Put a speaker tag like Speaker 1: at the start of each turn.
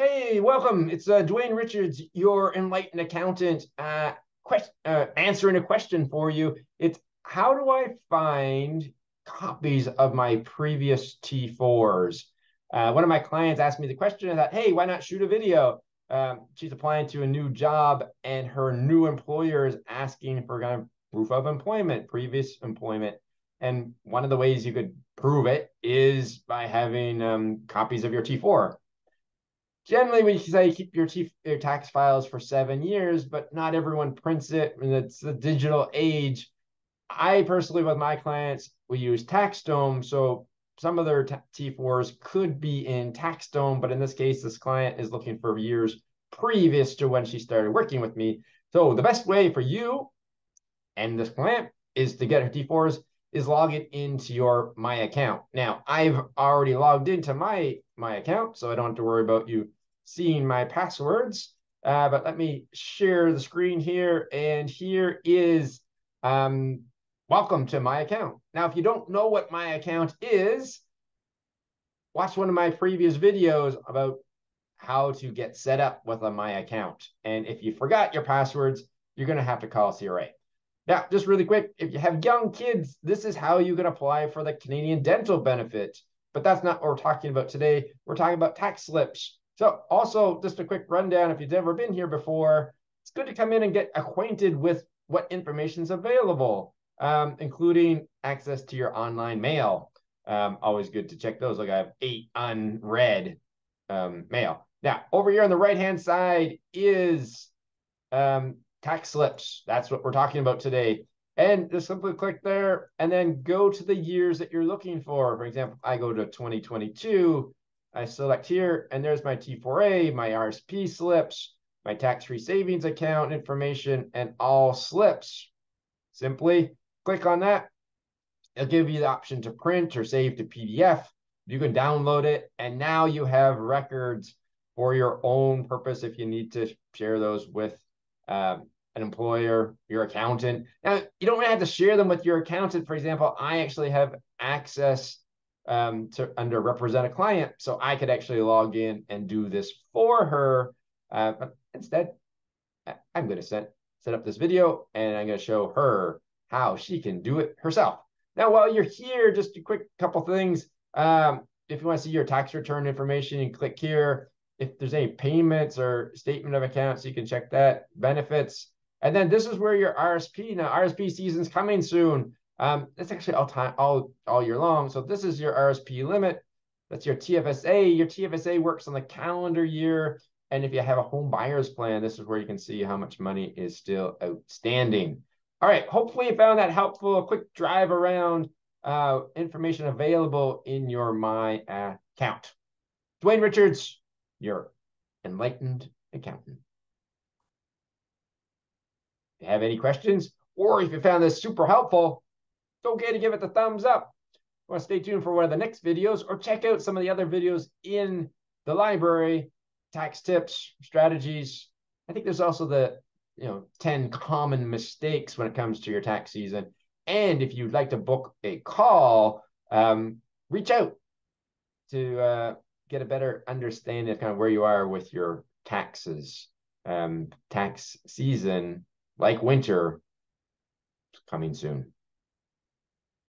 Speaker 1: Hey, welcome. It's uh, Dwayne Richards, your enlightened accountant, uh, quest- uh, answering a question for you. It's how do I find copies of my previous T4s? Uh, one of my clients asked me the question that, hey, why not shoot a video? Um, she's applying to a new job, and her new employer is asking for kind of proof of employment, previous employment. And one of the ways you could prove it is by having um, copies of your T4 generally we say keep your, your tax files for seven years, but not everyone prints it, and it's the digital age. I personally, with my clients, we use TaxDome, so some of their t- T4s could be in TaxDome, but in this case, this client is looking for years previous to when she started working with me. So the best way for you and this client is to get her T4s is log it into your my account. Now, I've already logged into my my account, so I don't have to worry about you seeing my passwords. Uh, but let me share the screen here. And here is um, welcome to my account. Now, if you don't know what my account is, watch one of my previous videos about how to get set up with a my account. And if you forgot your passwords, you're going to have to call CRA. Now, just really quick, if you have young kids, this is how you can apply for the Canadian dental benefit. But that's not what we're talking about today. We're talking about tax slips. So also just a quick rundown, if you've never been here before, it's good to come in and get acquainted with what information is available, um, including access to your online mail. Um, always good to check those. Like I have eight unread um, mail. Now, over here on the right-hand side is um, tax slips. That's what we're talking about today. And just simply click there and then go to the years that you're looking for. For example, I go to 2022, I select here, and there's my T4A, my RSP slips, my tax-free savings account information, and all slips. Simply click on that. It'll give you the option to print or save to PDF. You can download it, and now you have records for your own purpose if you need to share those with um, an employer, your accountant. Now, you don't have to share them with your accountant. For example, I actually have access um, to under represent a client, so I could actually log in and do this for her. Uh, instead, I'm going to set set up this video and I'm going to show her how she can do it herself. Now, while you're here, just a quick couple things. Um, if you want to see your tax return information, you click here. If there's any payments or statement of accounts, you can check that. Benefits, and then this is where your RSP, now RSP season's coming soon. Um, it's actually all time, all, all year long. So this is your RSP limit. That's your TFSA. Your TFSA works on the calendar year. And if you have a home buyer's plan, this is where you can see how much money is still outstanding. All right, hopefully you found that helpful. A quick drive around uh, information available in your My account. Dwayne Richards, your enlightened accountant If you have any questions, or if you found this super helpful, don't forget to give it the thumbs up. Want to stay tuned for one of the next videos, or check out some of the other videos in the library, tax tips, strategies. I think there's also the you know 10 common mistakes when it comes to your tax season. And if you'd like to book a call, um, reach out to uh, get a better understanding of kind of where you are with your taxes, um, tax season like winter coming soon.